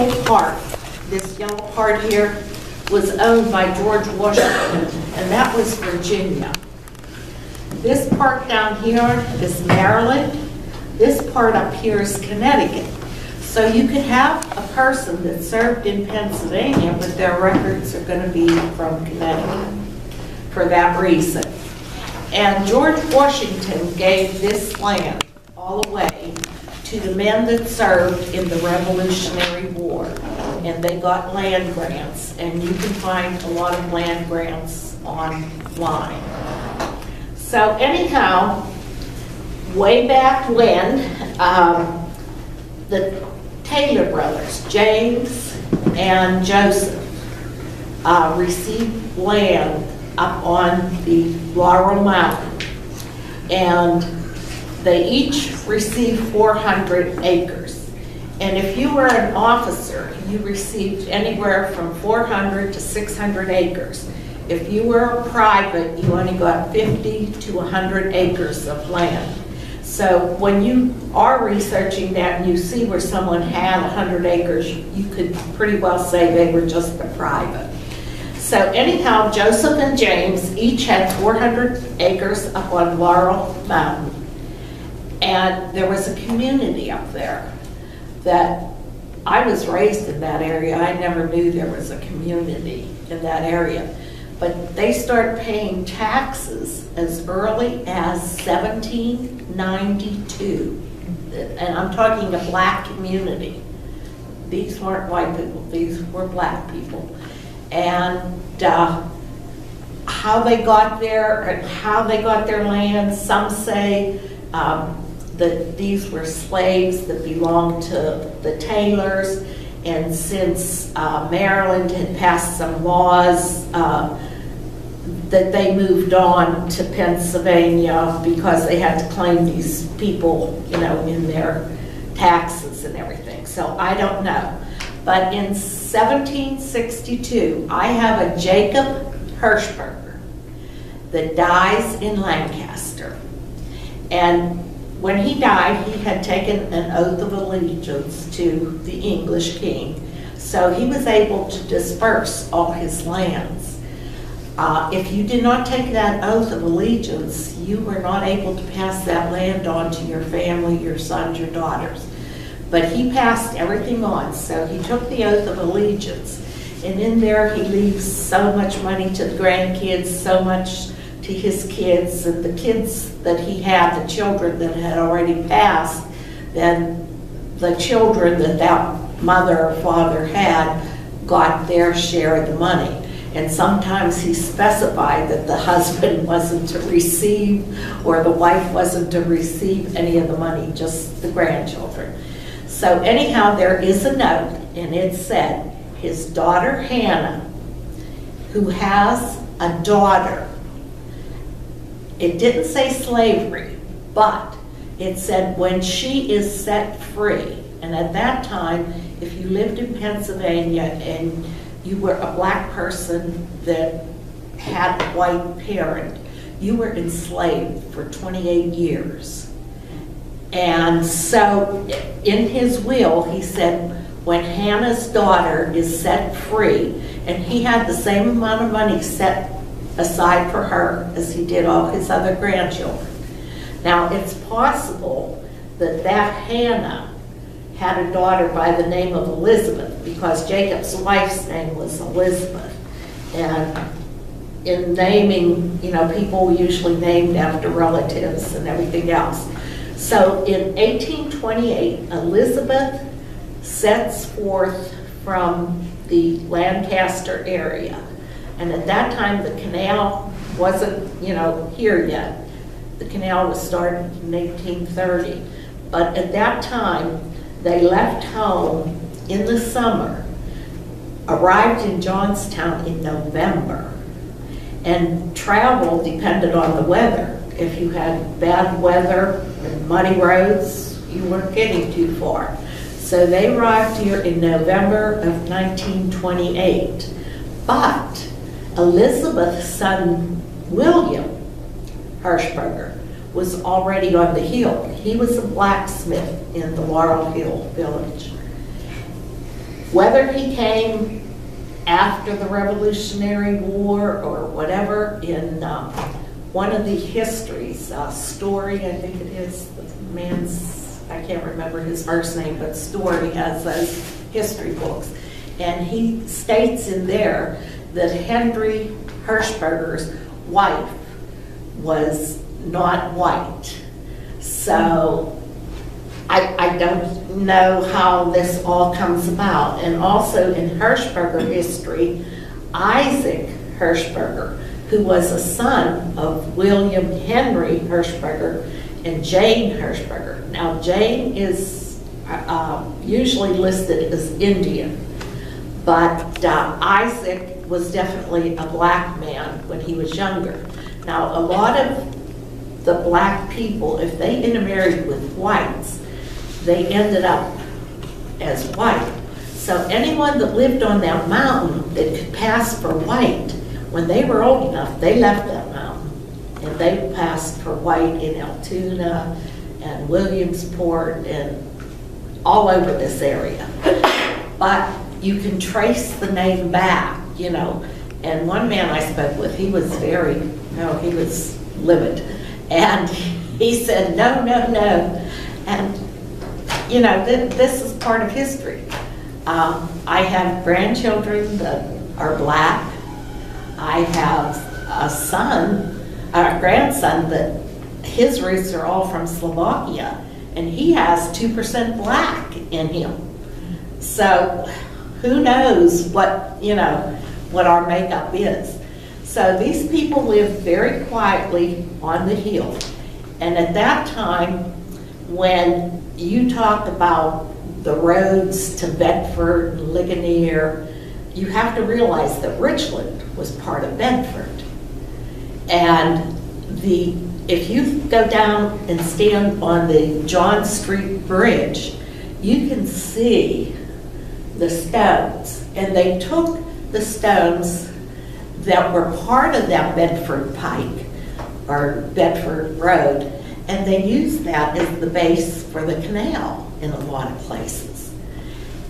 whole park, this yellow part here, was owned by George Washington, and that was Virginia. This part down here is Maryland. This part up here is Connecticut. So you could have a person that served in Pennsylvania, but their records are going to be from Connecticut for that reason. And George Washington gave this land all away to the men that served in the Revolutionary. And they got land grants, and you can find a lot of land grants online. So anyhow, way back when, um, the Taylor brothers, James and Joseph, uh, received land up on the Laurel Mountain. And they each received 400 acres. And if you were an officer, you received anywhere from 400 to 600 acres. If you were a private, you only got 50 to 100 acres of land. So when you are researching that and you see where someone had 100 acres, you could pretty well say they were just a private. So anyhow, Joseph and James each had 400 acres up on Laurel Mountain. And there was a community up there that I was raised in that area. I never knew there was a community in that area. But they start paying taxes as early as 1792. And I'm talking a black community. These weren't white people, these were black people. And uh, how they got there and how they got their land, some say um, that these were slaves that belonged to the Taylors. And since uh, Maryland had passed some laws uh, that they moved on to Pennsylvania because they had to claim these people, you know, in their taxes and everything. So I don't know. But in 1762, I have a Jacob Hirschberger that dies in Lancaster. And when he died, he had taken an oath of allegiance to the English king. So he was able to disperse all his lands. Uh, if you did not take that oath of allegiance, you were not able to pass that land on to your family, your sons, your daughters. But he passed everything on, so he took the oath of allegiance. And in there, he leaves so much money to the grandkids, so much to his kids, and the kids that he had, the children that had already passed, then the children that that mother or father had got their share of the money. And sometimes he specified that the husband wasn't to receive or the wife wasn't to receive any of the money, just the grandchildren. So anyhow, there is a note, and it said, his daughter Hannah, who has a daughter, it didn't say slavery, but it said when she is set free. And at that time, if you lived in Pennsylvania and you were a black person that had a white parent, you were enslaved for 28 years. And so in his will, he said, when Hannah's daughter is set free, and he had the same amount of money set aside for her as he did all his other grandchildren. Now, it's possible that that Hannah had a daughter by the name of Elizabeth because Jacob's wife's name was Elizabeth. And in naming, you know, people usually named after relatives and everything else. So in 1828, Elizabeth sets forth from the Lancaster area. And at that time, the canal wasn't, you know, here yet. The canal was started in 1830. But at that time, they left home in the summer, arrived in Johnstown in November, and travel depended on the weather. If you had bad weather and muddy roads, you weren't getting too far. So they arrived here in November of 1928. But Elizabeth's son, William Hirschberger, was already on the hill. He was a blacksmith in the Laurel Hill village. Whether he came after the Revolutionary War or whatever, in um, one of the histories, uh, Story, I think it is, the man's, I can't remember his first name, but Story has those history books. And he states in there that Henry Hirschberger's wife was not white. So I, I don't know how this all comes about. And also in Hirschberger history, Isaac Hirschberger, who was a son of William Henry Hirschberger and Jane Hirschberger. Now, Jane is uh, usually listed as Indian, but uh, Isaac was definitely a black man when he was younger. Now, a lot of the black people, if they intermarried with whites, they ended up as white. So anyone that lived on that mountain that could pass for white, when they were old enough, they left that mountain. And they passed for white in Altoona and Williamsport and all over this area. But you can trace the name back, you know. And one man I spoke with, he was very, no, he was livid. And he said, no, no, no. And, you know, th- this is part of history. Um, I have grandchildren that are black. I have a son, a grandson that his roots are all from Slovakia, and he has 2% black in him. So who knows what, you know, what our makeup is. So these people lived very quietly on the hill. And at that time, when you talk about the roads to Bedford, Ligonier, you have to realize that Richland was part of Bedford. And the, if you go down and stand on the John Street Bridge, you can see the stones. And they took the stones that were part of that Bedford Pike or Bedford Road, and they used that as the base for the canal in a lot of places.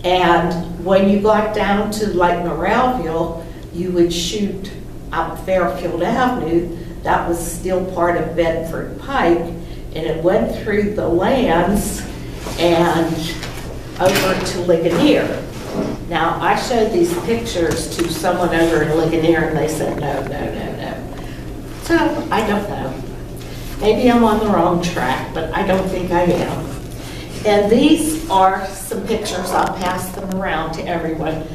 And when you got down to like Morrellville, you would shoot up Fairfield Avenue. That was still part of Bedford Pike, and it went through the lands and over to Ligonier. Now, I showed these pictures to someone over in Ligonier, and they said, no, no, no, no. So, I don't know. Maybe I'm on the wrong track, but I don't think I am. And these are some pictures, I'll pass them around to everyone.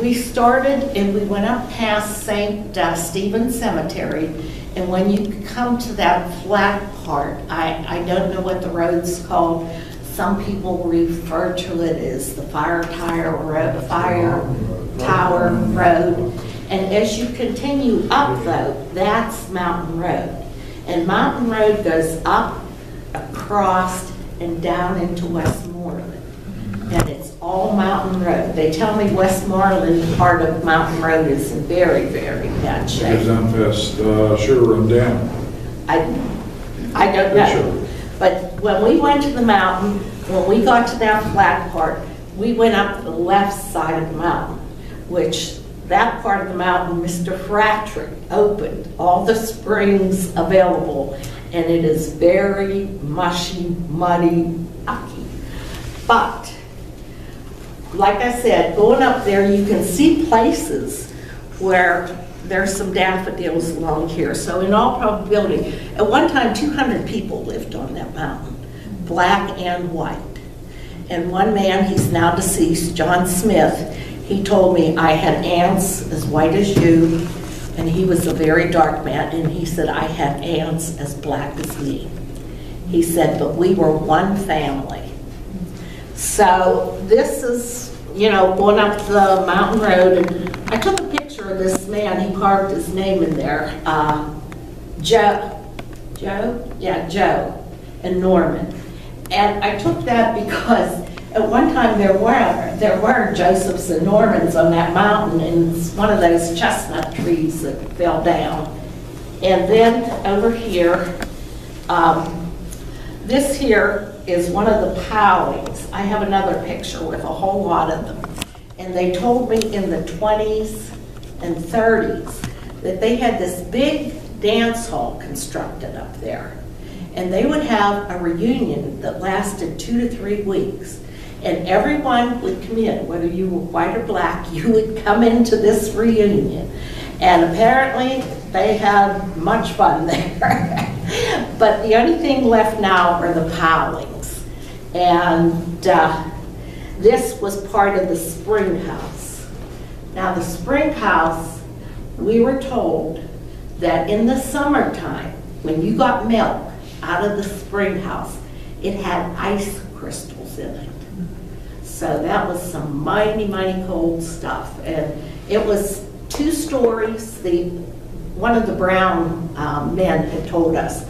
We started and we went up past St. uh, Stephen Cemetery, and when you come to that flat part, I, I don't know what the road's called, some people refer to it as the Fire Tire Road, Fire Tower Road. And as you continue up though, that's Mountain Road. And Mountain Road goes up, across, and down into Westmoreland. And it's all Mountain Road. They tell me Westmoreland, part of Mountain Road is in very, very bad shape. down past, uh, Sugar Run Dam. I, I don't know. But when we went to the mountain, when we got to that flat part, we went up the left side of the mountain, which that part of the mountain, Mr. Fratrick opened all the springs available, and it is very mushy, muddy, mucky. But, like I said, going up there, you can see places where there's some daffodils along here. So in all probability, at one time, 200 people lived on that mountain, black and white. And one man, he's now deceased, John Smith, he told me I had aunts as white as you, and he was a very dark man, and he said I had aunts as black as me. He said, but we were one family. So this is, you know, going up the mountain road, and I took a picture man, he carved his name in there, uh, Joe, Joe? Yeah, Joe, and Norman. And I took that because at one time there were, there were Josephs and Normans on that mountain, and it's one of those chestnut trees that fell down. And then over here, um, this here is one of the Powlings. I have another picture with a whole lot of them. and they told me in the 20s and 30s that they had this big dance hall constructed up there. And they would have a reunion that lasted two to three weeks. And everyone would come in, whether you were white or black, you would come into this reunion. And apparently, they had much fun there. But the only thing left now are the pilings. And uh, this was part of the spring house. Now, the spring house, we were told that in the summertime, when you got milk out of the spring house, it had ice crystals in it. So that was some mighty, mighty cold stuff. And it was two stories. The, one of the Brown um, men had told us,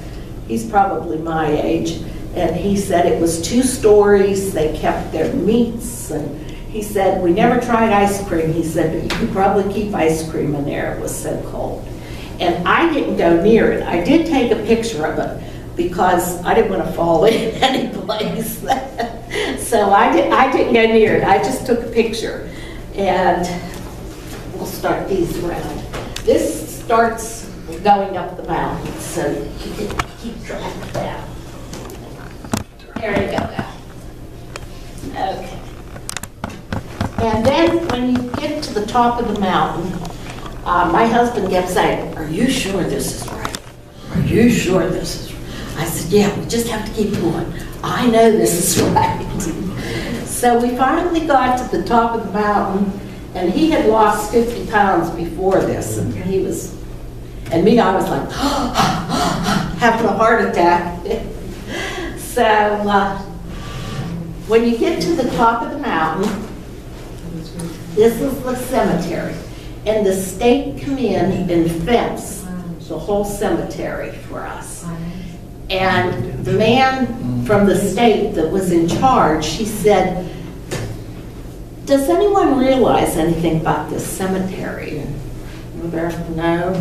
he's probably my age, and he said it was two stories. They kept their meats, and he said, we never tried ice cream. He said, but you could probably keep ice cream in there. It was so cold. And I didn't go near it. I did take a picture of it because I didn't want to fall in any place. so I, did, I didn't go near it. I just took a picture. And we'll start these around. This starts going up the mountain, so you can keep track of that. There you go. Okay. And then when you get to the top of the mountain, uh, my husband kept saying, are you sure this is right? Are you sure this is right? I said, yeah, we just have to keep going. I know this is right. so we finally got to the top of the mountain, and he had lost 50 pounds before this, and he was, and me, I was like, having a heart attack. so uh, when you get to the top of the mountain, this is the cemetery. And the state come in and fence the whole cemetery for us. And the man from the state that was in charge, he said, does anyone realize anything about this cemetery? And no.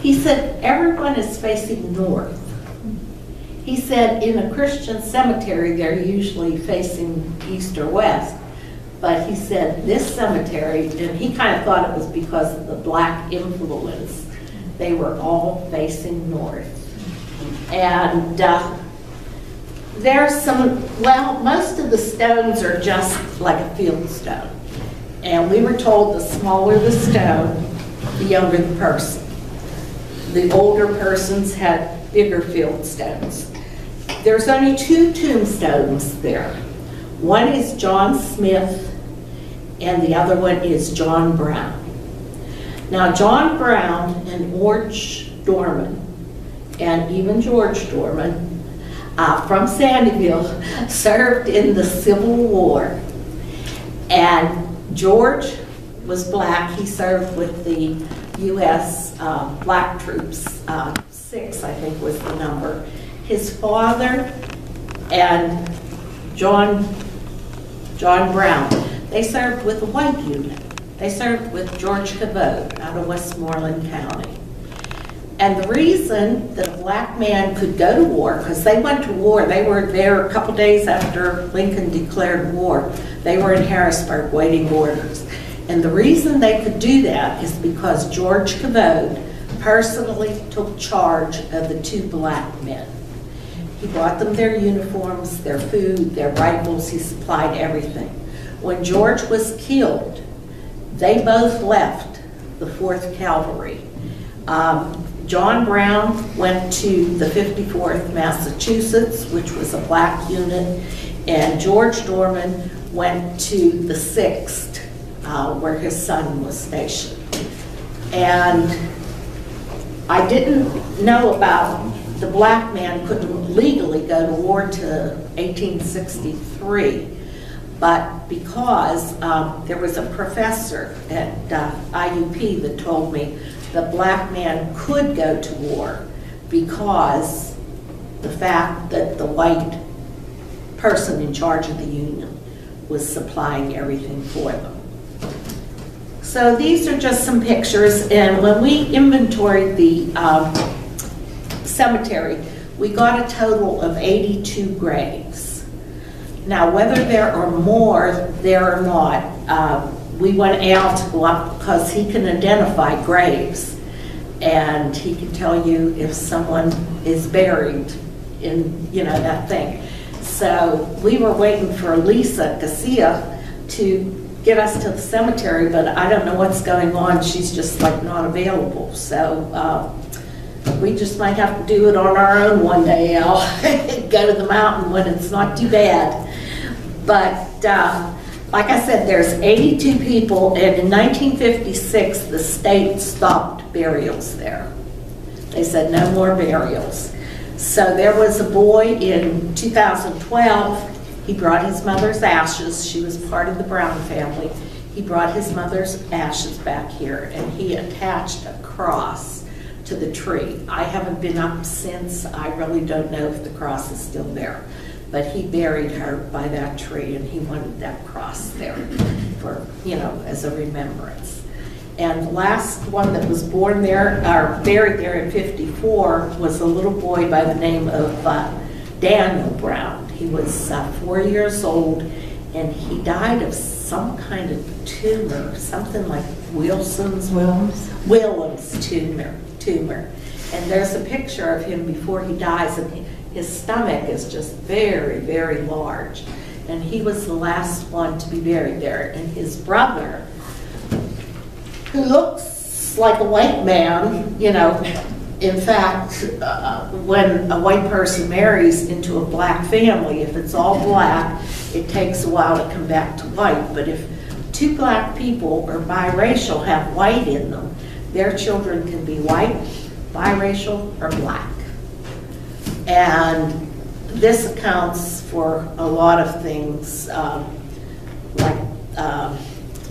He said, everyone is facing north. He said, in a Christian cemetery, they're usually facing east or west. But he said, this cemetery, and he kind of thought it was because of the black influence, they were all facing north. And uh, there's some, well, most of the stones are just like a field stone. And we were told the smaller the stone, the younger the person. The older persons had bigger field stones. There's only two tombstones there. One is John Smith, and the other one is John Brown. Now, John Brown and George Dorman, and even George Dorman, uh, from Sandyville, served in the Civil War. And George was black. He served with the U.S. Uh, black troops. Uh, six, I think, was the number. His father and John, John Brown, they served with the white unit. They served with George Cabot out of Westmoreland County. And the reason that a black man could go to war, because they went to war, they were there a couple days after Lincoln declared war. They were in Harrisburg waiting orders. And the reason they could do that is because George Cabot personally took charge of the two black men. He bought them their uniforms, their food, their rifles, he supplied everything. When George was killed, they both left the 4th Cavalry. Um, John Brown went to the 54th Massachusetts, which was a black unit, and George Dorman went to the 6th, uh, where his son was stationed. And I didn't know about the black man couldn't legally go to war to 1863, but because um, there was a professor at uh, IUP that told me the black man could go to war because the fact that the white person in charge of the union was supplying everything for them. So these are just some pictures, and when we inventoried the um, cemetery, we got a total of 82 graves. Now, whether there are more there or not, uh, we went out to go up because he can identify graves. And he can tell you if someone is buried in, you know, that thing. So we were waiting for Lisa Casilla to get us to the cemetery, but I don't know what's going on. She's just like not available. So uh, we just might have to do it on our own one day. I'll go to the mountain when it's not too bad. But uh, like I said, there's 82 people, and in 1956, the state stopped burials there. They said no more burials. So there was a boy in 2012, he brought his mother's ashes, she was part of the Brown family. He brought his mother's ashes back here and he attached a cross to the tree. I haven't been up since, I really don't know if the cross is still there. But he buried her by that tree and he wanted that cross there for, you know, as a remembrance. And the last one that was born there, or buried there in 54, was a little boy by the name of uh, Daniel Brown. He was uh, four years old, and he died of some kind of tumor, something like Wilson's Wilms. Willem's tumor. Tumor, and there's a picture of him before he dies, and he, his stomach is just very, very large. And he was the last one to be buried there. And his brother, who looks like a white man, you know. In fact, uh, when a white person marries into a black family, if it's all black, it takes a while to come back to white. But if two black people or biracial have white in them, their children can be white, biracial, or black. And this accounts for a lot of things, um, like um,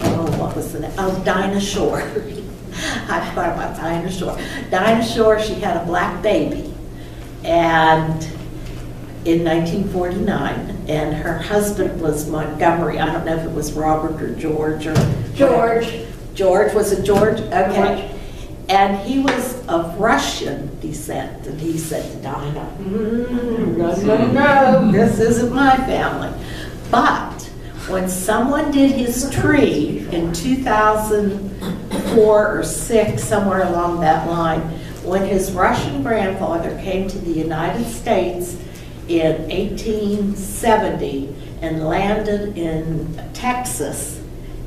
oh, what was the name? Oh, Dinah Shore. I thought about Dinah Shore. Dinah Shore, she had a black baby, and in 1949, and her husband was Montgomery. I don't know if it was Robert or George or George. George was it George? Okay. George. And he was of Russian descent, and he said to Dinah, "Mm, "No, no, no, this isn't my family." But when someone did his tree in 2004 or 6, somewhere along that line, when his Russian grandfather came to the United States in 1870 and landed in Texas,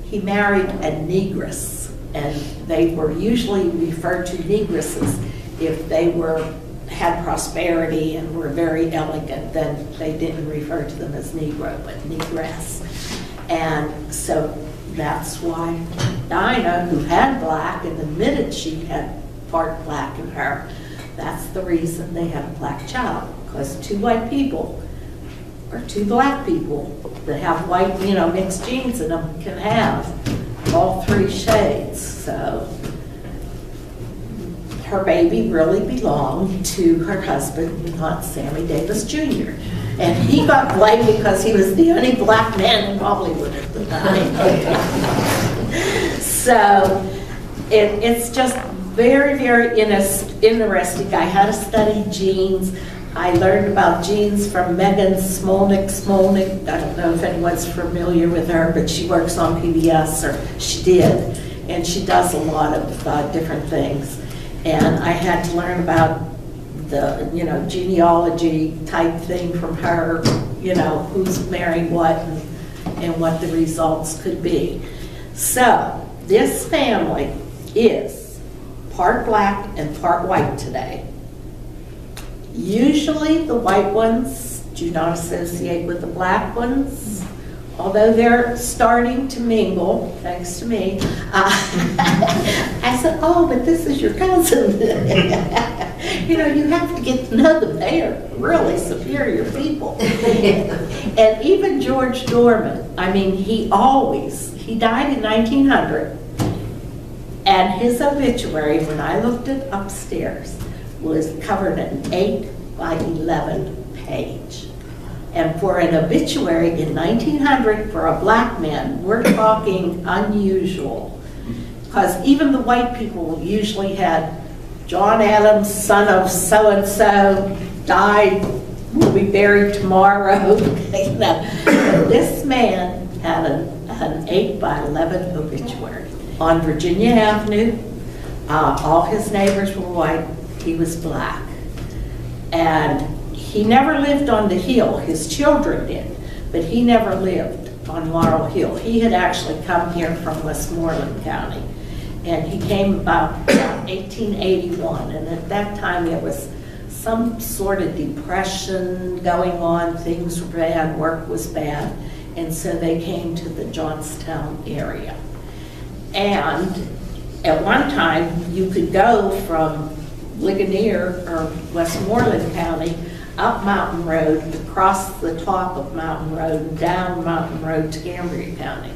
he married a negress. And they were usually referred to negresses if they were had prosperity and were very elegant, then they didn't refer to them as Negro, but Negress. And so that's why Dinah, who had black and admitted she had part black in her, that's the reason they had a black child, because two white people or two black people that have white, you know, mixed genes in them can have all three shades. So her baby really belonged to her husband, not Sammy Davis Jr. And he got blamed because he was the only black man in Hollywood at the time. so it, it's just very, very interesting. I had to study genes. I learned about genes from Megan Smolenyak. Smolenyak, I don't know if anyone's familiar with her, but she works on PBS, or she did, and she does a lot of uh, different things. And I had to learn about the, you know, genealogy type thing from her, you know, who's married what and, and what the results could be. So this family is part black and part white today. Usually the white ones do not associate with the black ones, although they're starting to mingle, thanks to me. Uh, I said, oh, but this is your cousin. you know, you have to get to know them. They are really superior people. and even George Dorman, I mean, he always, he died in 1900, and his obituary, when I looked it upstairs, was covered an 8 by 11 page. And for an obituary in 1900 for a black man, we're talking unusual. Because even the white people usually had John Adams, son of so-and-so, died, will be buried tomorrow. you know. This man had an an 8 by 11 obituary. On Virginia Avenue, uh, all his neighbors were white, he was black. And he never lived on the hill, his children did, but he never lived on Laurel Hill. He had actually come here from Westmoreland County. And he came about 1881, and at that time it was some sort of depression going on, things were bad, work was bad, and so they came to the Johnstown area. And at one time, you could go from Ligonier or Westmoreland County up Mountain Road, across the top of Mountain Road, down Mountain Road to Cambria County.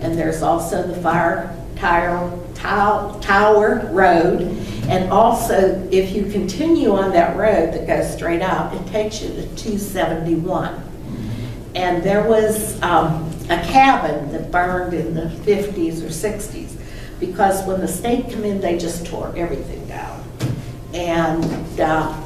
And there's also the Fire Tow- Tower Road. And also, if you continue on that road that goes straight up, it takes you to 271. And there was um, a cabin that burned in the 50s or 60s, because when the state came in, they just tore everything down. And uh,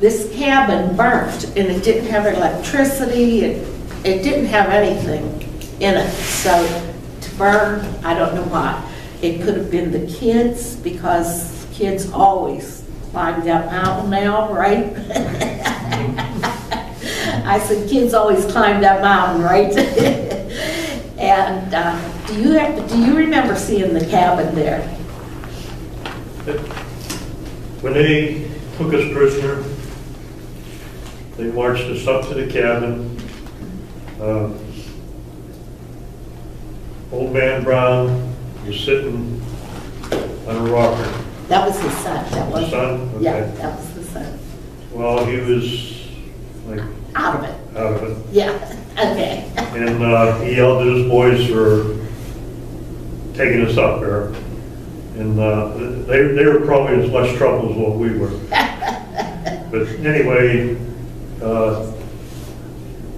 this cabin burnt, and it didn't have electricity, it, it didn't have anything in it. So to burn, I don't know why. It could have been the kids, because kids always climb that mountain now, right? I said, kids always climb that mountain, right? And uh, do you have, do you remember seeing the cabin there? When they took us prisoner, they marched us up to the cabin. Uh, Old man Brown was sitting on a rocker. That was his son, that was. Son? Yeah, Okay. that was the son. Well, he was like Out of it, out of it. yeah, okay. And uh, he yelled at his boys for taking us up there. And uh, they, they were probably in as much trouble as what we were. But anyway, uh,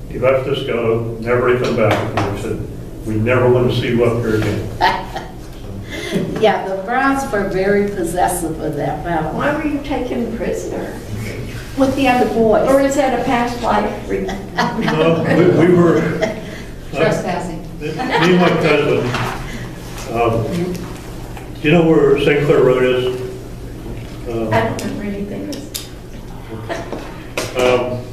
he left us go, never to come back. And we said, we never want to see you up here again. Yeah, the Browns were very possessive of that mountain, Why were you taken prisoner? with the other boys. Or boys. is that a past life? No, we, we were. Trespassing. Me and my cousin, um, do you know where St. Clair Road is? Um, I don't remember anything. Um,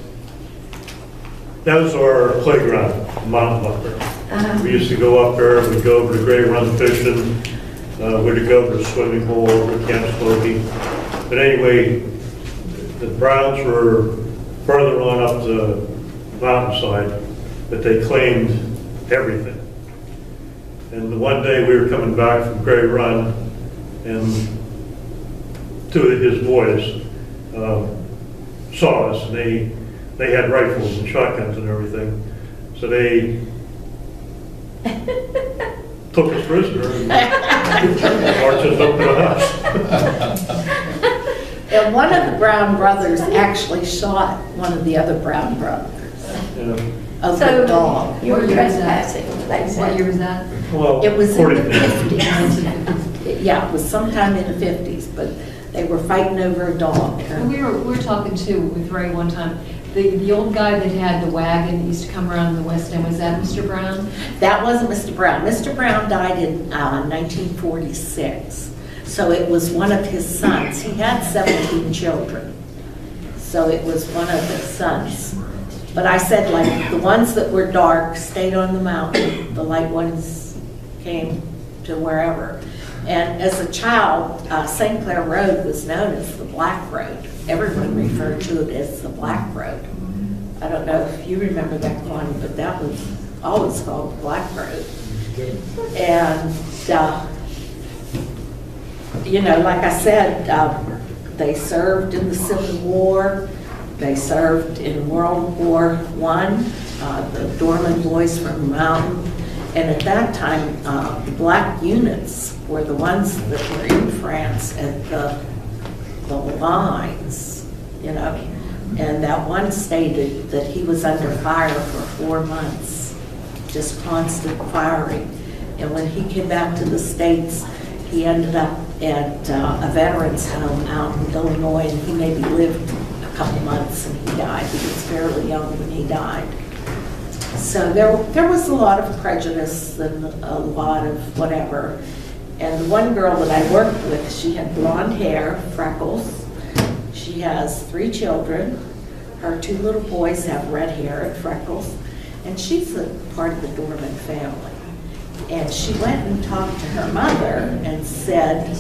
That was our playground, mountain up there. Uh-huh. We used to go up there, we'd go over to Gray Run fishing, uh, we'd go over to the swimming hole, over to Camp Smoky. But anyway, the Browns were further on up the mountainside, but they claimed everything. And the one day, we were coming back from Gray Run, and two of his boys um, saw us, and they, they had rifles and shotguns and everything. So they took us prisoner and marched us up to the house. And one of the Brown brothers actually shot one of the other Brown brothers You know, of the dog. you were What year was that? trespassing, What year was that? Well, It was in the fifties. Yeah, it was sometime in the fifties, but they were fighting over a dog. And We were, we were talking too with Ray one time, the, the old guy that had the wagon that used to come around the west end, was that Mr. Brown? That wasn't Mr. Brown. Mr. Brown died in uh, 1946, so it was one of his sons. He had 17 children, so it was one of his sons. But I said, like, the ones that were dark stayed on the mountain, the light ones came to wherever. And as a child, uh, St. Clair Road was known as the Black Road. Everyone referred to it as the Black Road. I don't know if you remember that one, but that was always called Black Road. And, uh, you know, like I said, um, they served in the Civil War, they served in World War One, uh, the Dorman Boys from Mountain. And at that time, uh, the black units were the ones that were in France at the, the lines, you know? And that one stated that he was under fire for four months, just constant firing. And when he came back to the States, he ended up at uh, a veterans home out in Illinois, and he maybe lived a couple months and he died. He was fairly young when he died. So there, there was a lot of prejudice and a lot of whatever. And the one girl that I worked with, she had blonde hair, freckles. She has three children. Her two little boys have red hair and freckles. And she's a part of the Dorman family. And she went and talked to her mother and said,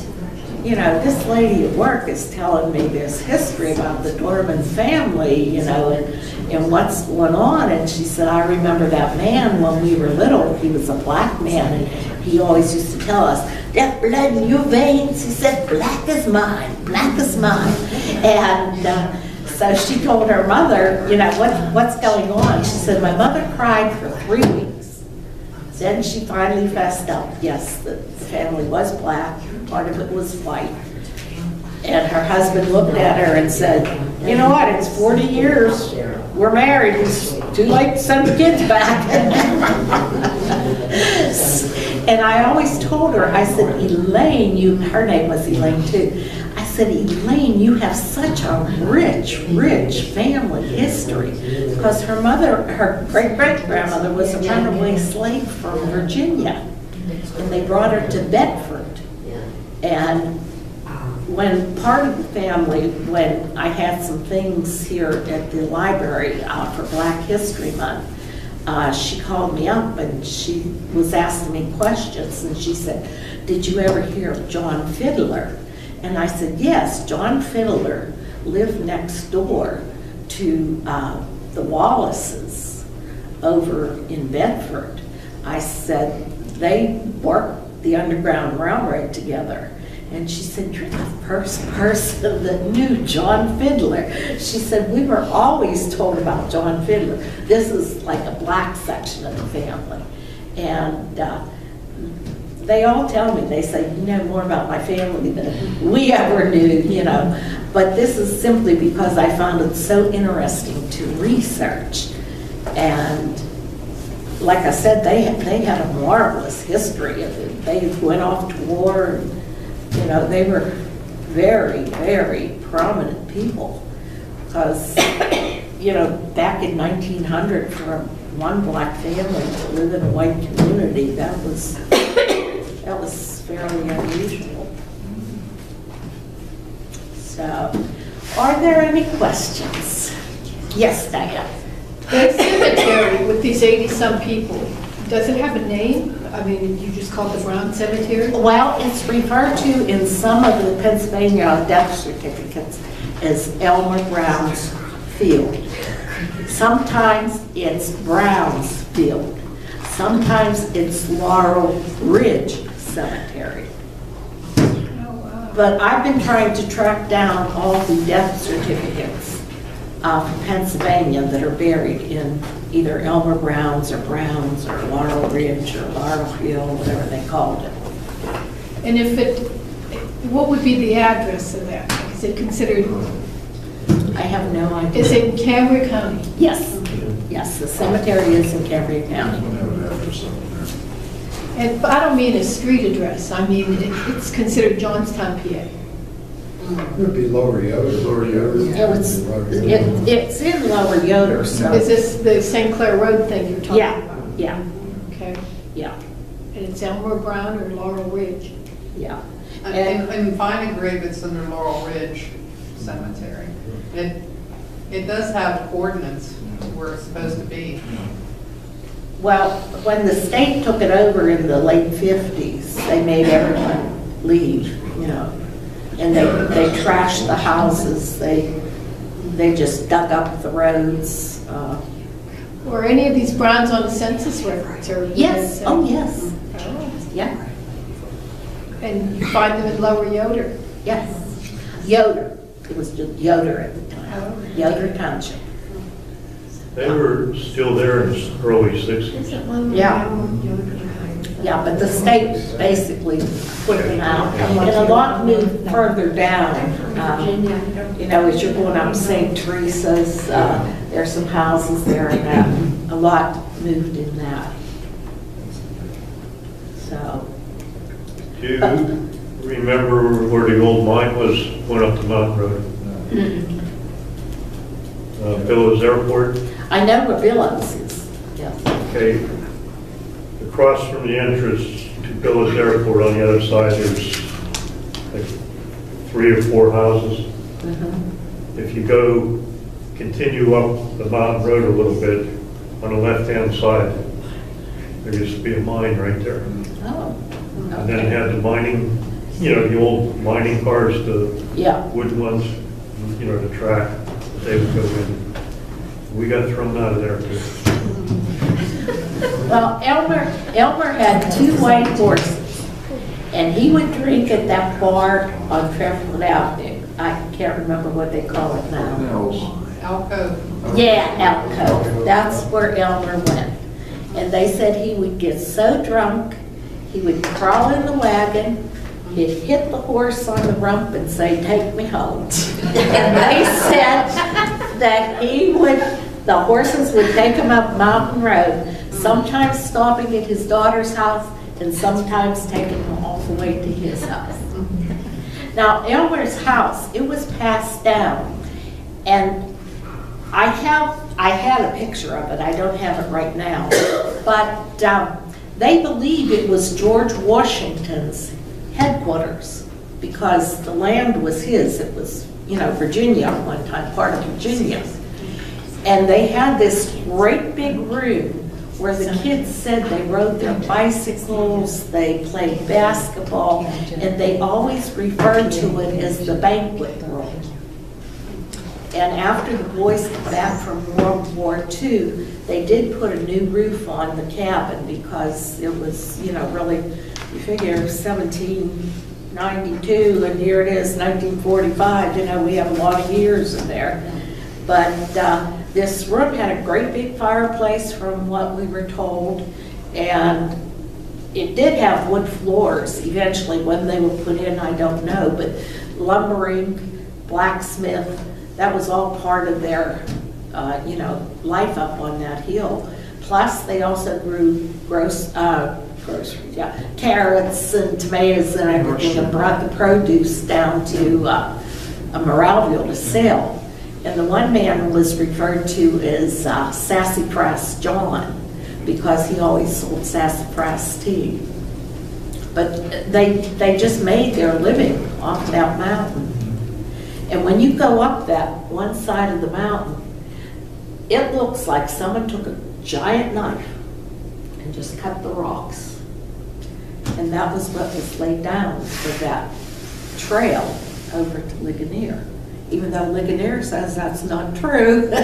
you know, this lady at work is telling me this history about the Dorman family, you know, and, and what's going on. And she said, I remember that man when we were little, he was a black man, and he always used to tell us, that blood in your veins, he said, black as mine, black as mine. And uh, so she told her mother, you know, what, what's going on? She said, my mother cried for three weeks. Then she finally fessed up, yes, the the family was black, part of it was white. And her husband looked at her and said, you know what, it's 40 years, we're married, it's too late to send the kids back. And I always told her, I said, Elaine, you, her name was Elaine too. I said, Elaine, you have such a rich, rich family history. Because her mother, her great-great-grandmother was a runaway slave from Virginia. And they brought her to Bedford. And when part of the family, when I had some things here at the library uh, for Black History Month, uh, she called me up and she was asking me questions and she said, did you ever hear of John Fiddler? And I said, yes, John Fiddler lived next door to uh, the Wallaces over in Bedford. I said, they worked the Underground Railroad together. And she said, you're the first person that knew John Fiddler. She said, we were always told about John Fiddler. This is like a black section of the family. And uh, they all tell me, they say, you know more about my family than we ever knew, you know. But this is simply because I found it so interesting to research. And like I said, they, they had a marvelous history. They went off to war, and, you know, they were very, very prominent people. Because, you know, back in 1900, for one black family to live in a white community, that was, that was fairly unusual. So, are there any questions? Yes, Diane? The cemetery with these 80-some people, does it have a name? I mean, you just call it the Brown Cemetery? Well, it's referred to in some of the Pennsylvania death certificates as Elmer Brown's Field. Sometimes it's Brown's Field. Sometimes it's Laurel Ridge Cemetery. Oh, but I've been trying to track down all the death certificates uh, from Pennsylvania that are buried in either Elmer Brown's or Brown's or Laurel Ridge or Laurel Hill, whatever they called it. And if it, what would be the address of that? Is it considered, I have no idea. is it in Cambria County? Yes, yes, the cemetery is in Cambria County. And I don't mean a street address, I mean, it- it's considered Johnstown, PA. It'd be Lower Yoder. Lower Yoder. It was, it, it's in Lower Yoder, so. Is this the St. Clair Road thing you're talking Yeah, about? yeah, Okay, yeah, and it's Elmer Brown or Laurel Ridge? yeah. And, and Find a Grave, it's under Laurel Ridge Cemetery. It, it does have coordinates where it's supposed to be. Well, when the state took it over in the late fifties, they made everyone leave, you know. And they, they trashed the houses, they, they just dug up the roads. uh, Were any of these Browns on the census records or? Yes, oh, yes, Oh. yeah, And you find them in Lower Yoder? yes. Yoder, it was just Yoder at the time, Yoder Township. They were still there in the early sixties. Yeah. Yeah, but the state basically put them out. And a lot moved further down. um, You know, as you're going up St. Teresa's, uh, there's some houses there and that, a lot moved in that. So, Do you remember where the old mine was, went up the Mountain Road? Uh, Phillips Airport? I know where Billings is, yes. Okay, across from the entrance to Village Airport on the other side, there's like three or four houses. Mm-hmm. If you go, continue up the mountain road a little bit, on the left-hand side, there used to be a mine right there. Oh, And then it okay. had the mining, you know, the old mining cars, the Yeah, wood ones, you know, the track, they would go in. We got thrown out of there too. Well, Elmer, Elmer had two white horses, and he would drink at that bar on Fairfield Avenue. I can't remember what they call it now. Alcove. Yeah, Alcove, that's where Elmer went. And they said he would get so drunk, he would crawl in the wagon, he'd hit the horse on the rump and say, take me home. And they said that he would, the horses would take him up Mountain Road, sometimes stopping at his daughter's house and sometimes taking him all the way to his house. Now, Elmer's house, it was passed down, and I have, I had a picture of it, I don't have it right now, but um, they believe it was George Washington's headquarters, because the land was his, it was, you know, Virginia one time, part of Virginia. And they had this great big room where the kids said they rode their bicycles, they played basketball, and they always referred to it as the banquet room. And after the boys got back from World War II, they did put a new roof on the cabin because it was, you know, really, you figure 1792, and here it is, 1945, you know, we have a lot of years in there. But uh, this room had a great big fireplace from what we were told, and it did have wood floors eventually. When they were put in, I don't know, but lumbering, blacksmith, that was all part of their, uh, you know, life up on that hill. Plus, they also grew gross, uh, groceries, yeah, carrots and tomatoes and everything, and brought the produce down to uh, uh, Morrellville to sell. And the one man was referred to as uh, Sassafras John because he always sold sassafras tea. But they, they just made their living off that mountain. And when you go up that one side of the mountain, it looks like someone took a giant knife and just cut the rocks. And that was what was laid down for that trail over to Ligonier. Even though Ligonier says that's not true.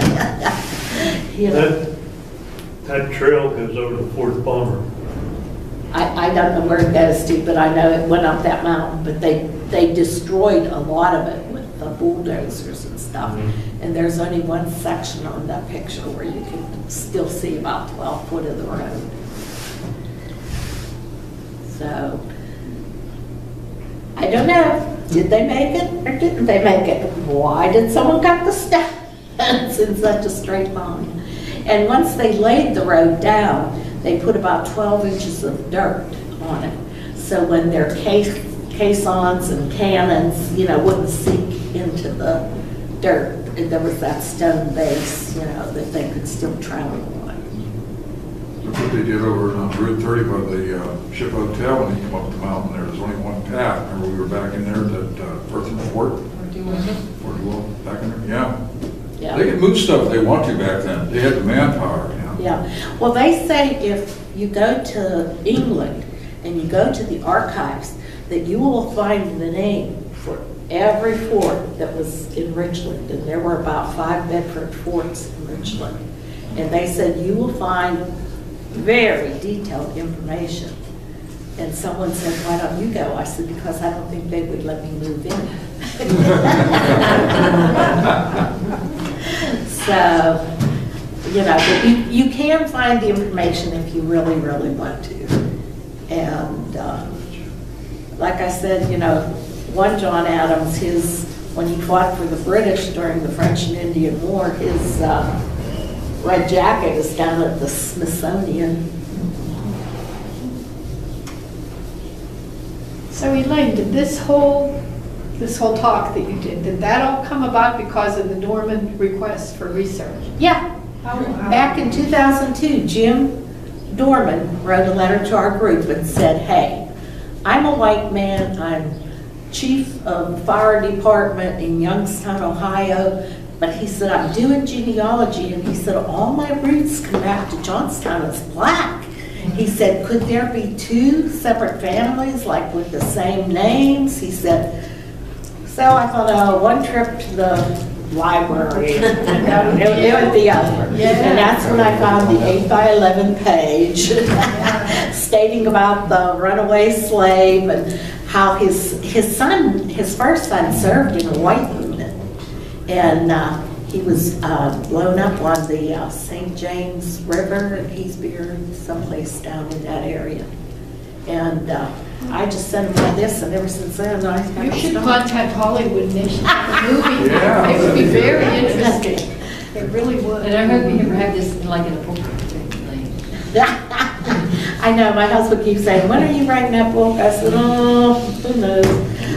You know, That, that trail goes over to Fort Palmer. I, I don't know where it goes to, but I know it went up that mountain, but they, they destroyed a lot of it with the bulldozers and stuff. Mhm. And there's only one section on that picture where you can still see about 12 foot of the road. So, I don't know, did they make it or didn't they make it? Why did someone cut the stones in such a straight line? And once they laid the road down, they put about 12 inches of dirt on it. So when their case, caissons and cannons, you know, wouldn't sink into the dirt, and there was that stone base, you know, that they could still travel That's what they did over on Route 30 by the uh, Ship Hotel when you come up the mountain there. There's only one path. Remember we were back in there at that uh, Earthen Fort? Fort back in there? Yeah. Yeah. They could move stuff if they want to back then. They had the manpower, you know. Yeah, well, they say if you go to England and you go to the archives, that you will find the name for every fort that was in Richland, and there were about five Bedford forts in Richland. And they said you will find very detailed information. And someone said, why don't you go? I said, because I don't think they would let me move in. So, you know, but you, you can find the information if you really, really want to. And, uh, like I said, you know, one John Adams, his, when he fought for the British during the French and Indian War, his, uh, red jacket is down at the Smithsonian. So Elaine, did this whole, this whole talk that you did, did that all come about because of the Dorman request for research? Yeah, Oh, wow. back in 2002, Jim Dorman wrote a letter to our group and said, hey, I'm a white man, I'm chief of fire department in Youngstown, Ohio, but he said, I'm doing genealogy, and he said, all my roots come back to Johnstown as black. He said, could there be two separate families, like with the same names? He said, so I thought, oh, one trip to the library, it it would be over. And that's when I found the eight by 11 page stating about the runaway slave and how his, his son, his first son served in a white. And uh, he was uh, blown up on the uh, St. James River, and he's buried someplace down in that area. And uh, I just sent him all this, and ever since then, I You haven't should stopped. contact Hollywood and they should make a movie. Yeah, It would be very good. interesting. It really would. And I hope you never have this like in a book. I know, my husband keeps saying, when are you writing that book? I said, oh, who knows?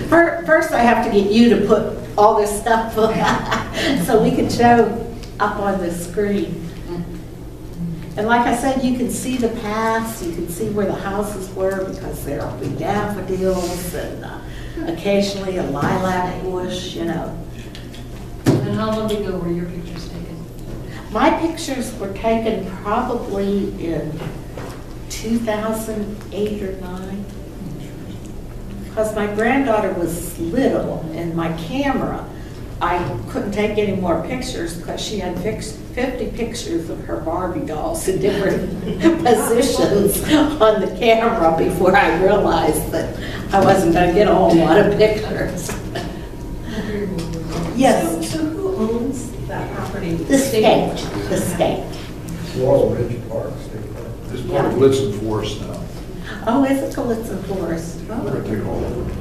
First, I have to get you to put all this stuff so we can show up on the screen. And like I said, you can see the paths, you can see where the houses were because there'll be daffodils and uh, occasionally a lilac bush, you know. And how long ago were your pictures taken? My pictures were taken probably in 2008 or 9. Because my granddaughter was little and my camera, I couldn't take any more pictures because she had fix- 50 pictures of her Barbie dolls in different positions on the camera before I realized that I wasn't going to get a whole lot of pictures. Yes, So who owns that property? the state, the state. Laurel Ridge Park, State Park. It's part of Gallitzin Forest now. Oh, is it Gallitzin Forest? We're gonna take it all over.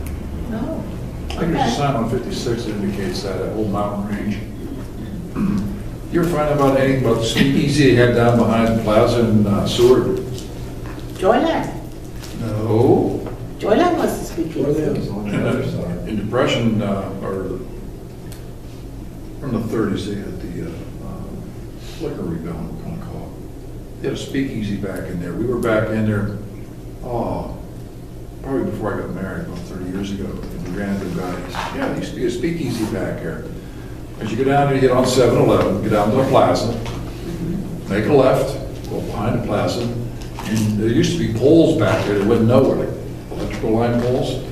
Oh. I think there's a sign on 56 that indicates that, that whole mountain range. You ever find about anything about the speakeasy they had down behind Plaza and uh, Seward? Joyland. No. Joyland was the Where they speakeasy. is on the other side. In Depression, uh, or from the 30s, they had the uh, um, liquor rebellion, we're gonna call it. They had a speakeasy back in there. We were back in there, oh, probably before I got married, about 30 years ago. And we ran into a guy, he said, yeah, there used to be a speakeasy back here. As you go down, you get on 7-Eleven, go down to the plaza, make a left, go behind the plaza, and there used to be poles back there that went nowhere, like electrical line poles.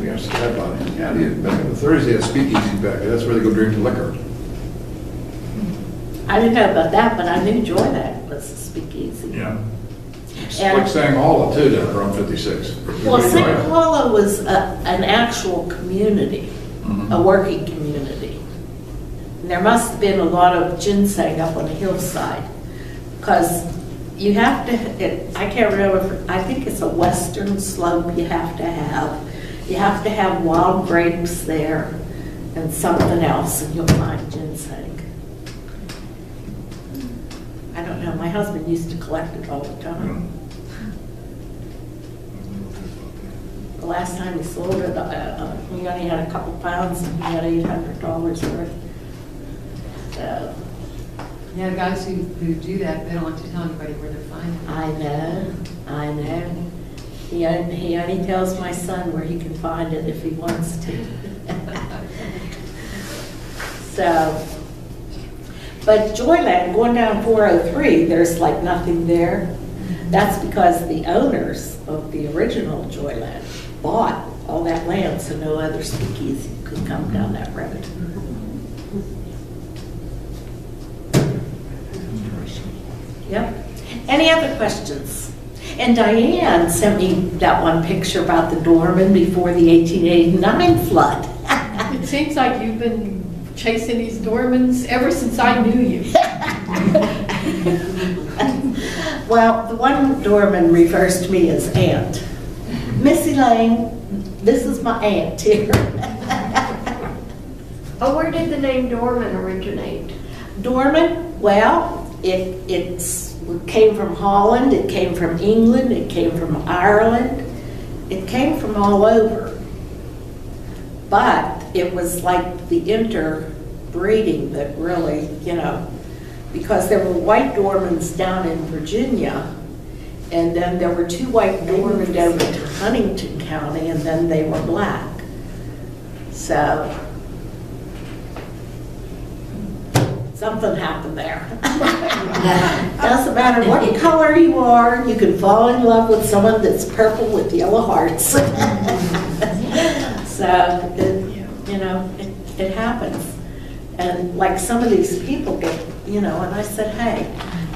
We asked the guy about it, yeah, they- back in the 30s, they had speakeasy back there, that's where they go drink the liquor. I didn't know about that, but I knew Joyland was the speakeasy. Yeah. It's And- like Halla too, down around 56. Well, St. Paula was a- an actual community, Mhm. a working community. And There must have been a lot of ginseng up on the hillside, because you have to, it- I can't remember, I think it's a western slope you have to have. You have to have wild grapes there and something else, and you'll find ginseng. I don't know, my husband used to collect it all the time. The last time he sold it, uh, uh, he only had a couple pounds and he had eight hundred dollars worth. So, Yeah, the guys who, who do that, they don't like to tell anybody where they're finding it. I know, I know. He, he only tells my son where he can find it if he wants to. So, but Joyland, going down 403, there's like nothing there. That's because the owners of the original Joyland bought all that land, so no other speakeasy could come down that road. Yep. Any other questions? And Diane sent me that one picture about the Dorman before the 1889 flood. It seems like you've been chasing these Dormans ever since I knew you. Well, the one Dorman refers to me as aunt. Missy Lane, this is my aunt here. Oh, where did the name Dorman originate? Dorman, well, it, it's, it came from Holland, it came from England, it came from Ireland, it came from all over. But it was like the interbreeding that really, you know, because there were white Dormans down in Virginia, And then there were two white Dormans over to Huntingdon County, and then they were black. So, something happened there. Doesn't matter what color you are, you can fall in love with someone that's purple with yellow hearts. So, it, you know, it, it happens. And like some of these people get, you know, and I said, hey,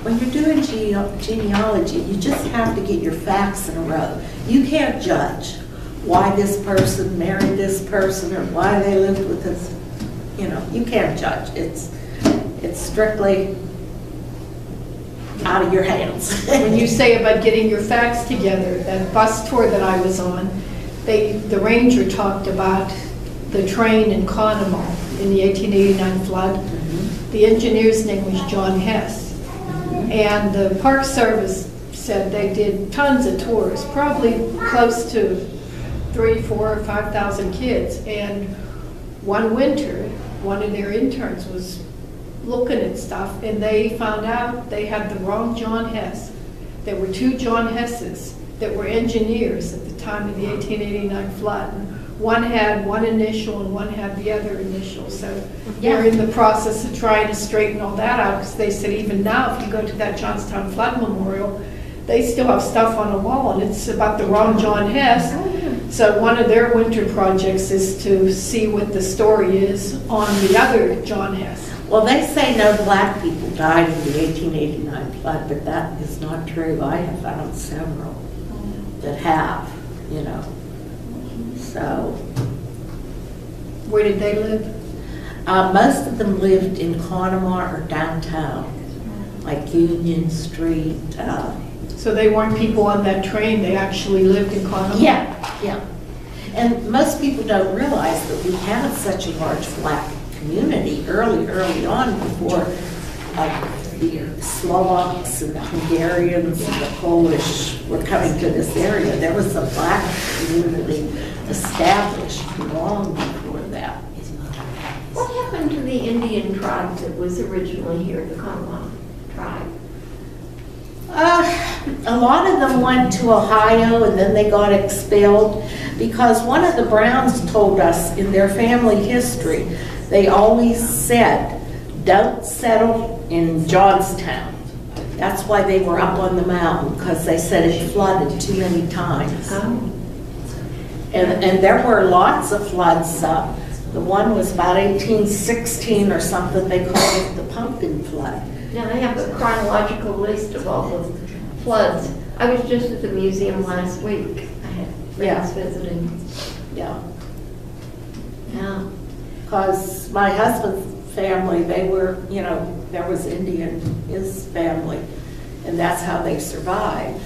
when you're doing gene- genealogy, you just have to get your facts in a row. You can't judge why this person married this person or why they lived with this, you know, you can't judge. It's, it's strictly out of your hands. When you say about getting your facts together, that bus tour that I was on, they, the ranger talked about the train in Conemaugh in the 1889 flood. The engineer's name was John Hess. And the Park Service said they did tons of tours, probably close to three, four, or 5,000 kids. And one winter, one of their interns was looking at stuff, and they found out they had the wrong John Hess. There were two John Hesses that were engineers at the time of the 1889 flood. One had one initial and one had the other initial, so mm-hmm. we're in the process of trying to straighten all that out, because they said even now, if you go to that Johnstown Flood Memorial, they still have stuff on the wall, and it's about the wrong John Hess. Oh, so one of their winter projects is to see what the story is on the other John Hess. Well, they say no black people died in the 1889 flood, but that is not true. I have found several that have, you know. So, Where did they live? uh, most of them lived in Conemaugh or downtown, like Union Street. uh, So they weren't people on that train, they actually lived in Conemaugh? Yeah, yeah. And most people don't realize that we had such a large black community early, early on before uh, the Slovaks and the Hungarians and the Polish were coming to this area. There was a black community established long before that. What happened to the Indian tribe that was originally here, the Conemaugh tribe? Uh, a lot of them went to Ohio and then they got expelled because one of the Browns told us in their family history, they always said, don't settle in Johnstown. That's why they were up on the mountain, because they said it flooded too many times. Oh, And, and there were lots of floods. uh, The one was about 1816 or something, they called it the pumpkin flood. Now I have a chronological list of all the floods. I was just at the museum last week. I had Yeah. friends visiting. Yeah. Yeah. Because my husband's family, they were, you know, there was Indian, his family, and that's how they survived.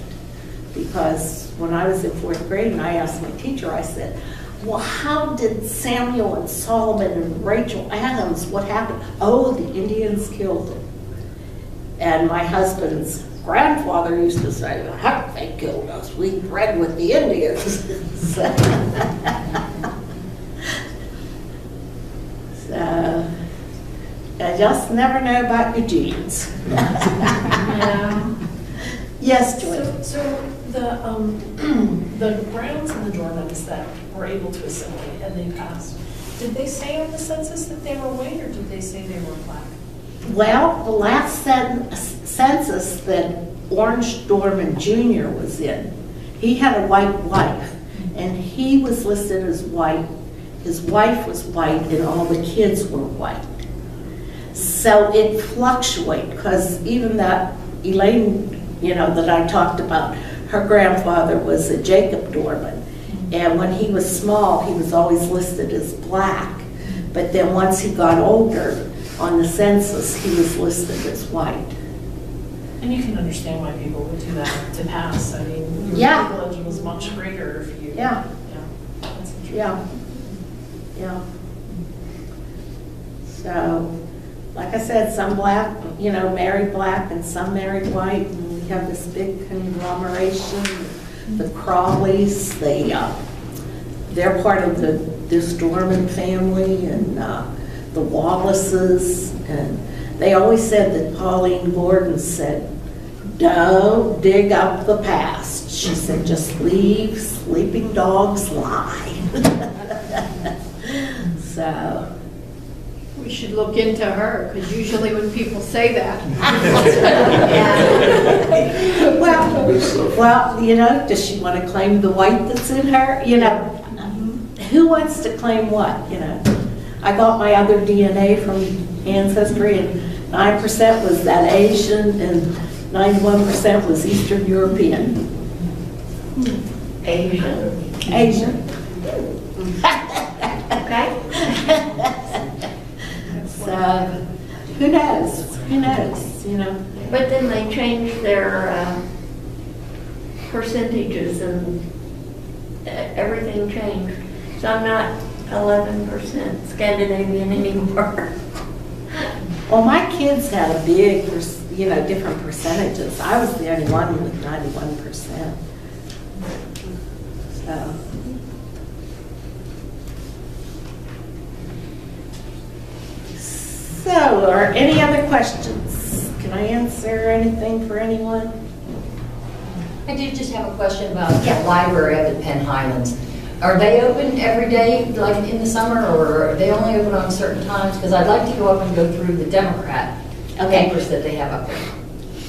Because when I was in fourth grade and I asked my teacher, I said, well, how did Samuel and Solomon and Rachel Adams, what happened? Oh, the Indians killed them. And my husband's grandfather used to say, heck, they killed us, we bred with the Indians. So, I just never know about your genes. Yeah. Yes, Joy? So, so the, um, the Browns and the Dormans that were able to assimilate and they passed, did they say on the census that they were white or did they say they were black? Well, the last cen- census that Orange Dorman Jr. was in, he had a white wife, and he was listed as white. His wife was white, and all the kids were white. So it fluctuated, because even that Elaine, you know, that I talked about, her grandfather was a Jacob Dorman. And when he was small, he was always listed as black. But then once he got older, on the census, he was listed as white. And you can understand why people would do that to pass. I mean, your Yeah. privilege was much greater if you. Yeah. Yeah. Yeah, yeah. So, like I said, some black, you know, married black and some married white, we have this big conglomeration, the Crawleys, the, uh, they're part of the, this Dorman family, and, uh, the Wallaces, and they always said that Pauline Gordon said don't dig up the past. She said, just leave sleeping dogs lie. So, should look into her, because usually when people say that, well, well, you know, does she want to claim the white that's in her? You know, who wants to claim what, you know? I got my other DNA from Ancestry, and nine percent was that Asian, and ninety-one percent was Eastern European. Asian, Asian. okay? So, who knows? Who knows, you know? But then they changed their uh, percentages and uh, everything changed. So I'm not eleven percent Scandinavian anymore. Well, my kids had a big, you know, different percentages. I was the only one with ninety-one percent. So. So, are any other questions? Can I answer anything for anyone? I do just have a question about the library up at Penn Highlands. Are they open every day, like in the summer, or are they only open on certain times? Because I'd like to go up and go through the Democrat Okay. papers that they have up there.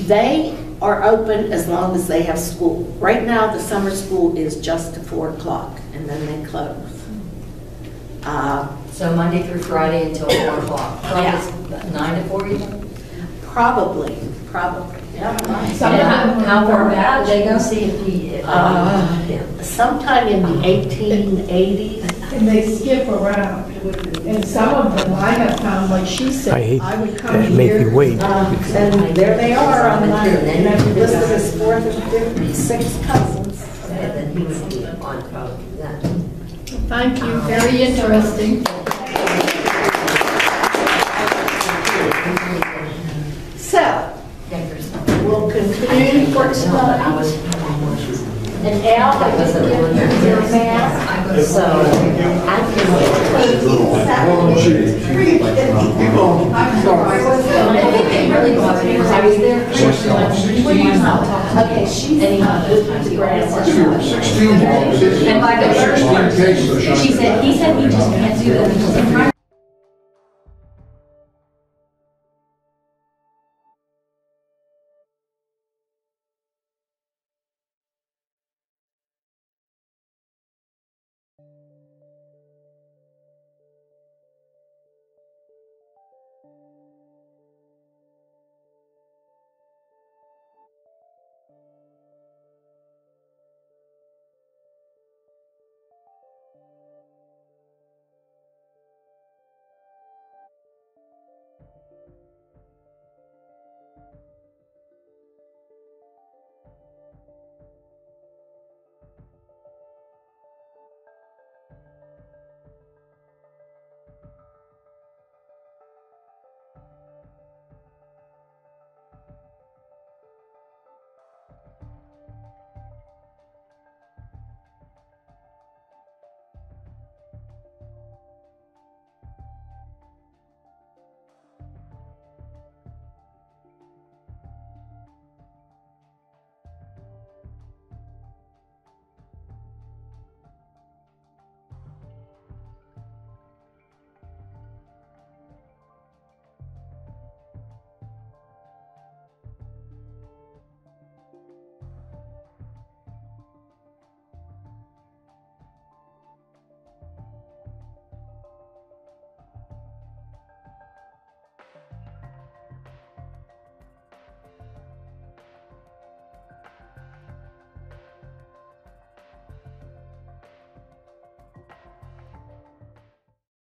They are open as long as they have school. Right now, the summer school is just to four o'clock, and then they close. Uh, So Monday through Friday until 4 o'clock? Yeah. From 9 to 4 even? Probably, probably. And how how far back do they go? See if he, if, Uh, Sometime in the 1880s. and they skip around. And some of them I have found, like she said, I hate I would come to make here. you wait. Um, And there they are on my, you know, listed as fourth and fifth, six cousins. And then he would be on probably then. Thank you, very interesting. So, we'll continue for tonight. And I just give you your math. So, I can Keep on. I think they really want me, because I was there. Okay, she's with the grandson. Sixteen, And by the sixteen. cases. She said, he said he just can't do that. Until the primary